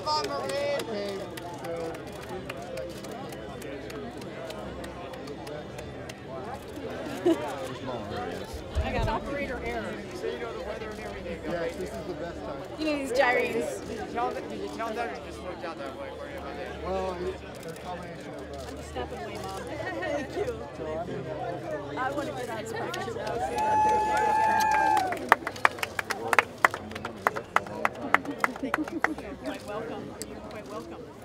Come on, Marie. I got operator error. So you know the weather and everything. Yes, this is the best time. You know these gyrates. Did you tell them, did you tell them or just looked out that way for you? Well, it's a combination of both. I'm just stepping away, Mom. Thank you. So I'm in the I want to get on spectrum now. You're quite welcome. You're quite welcome.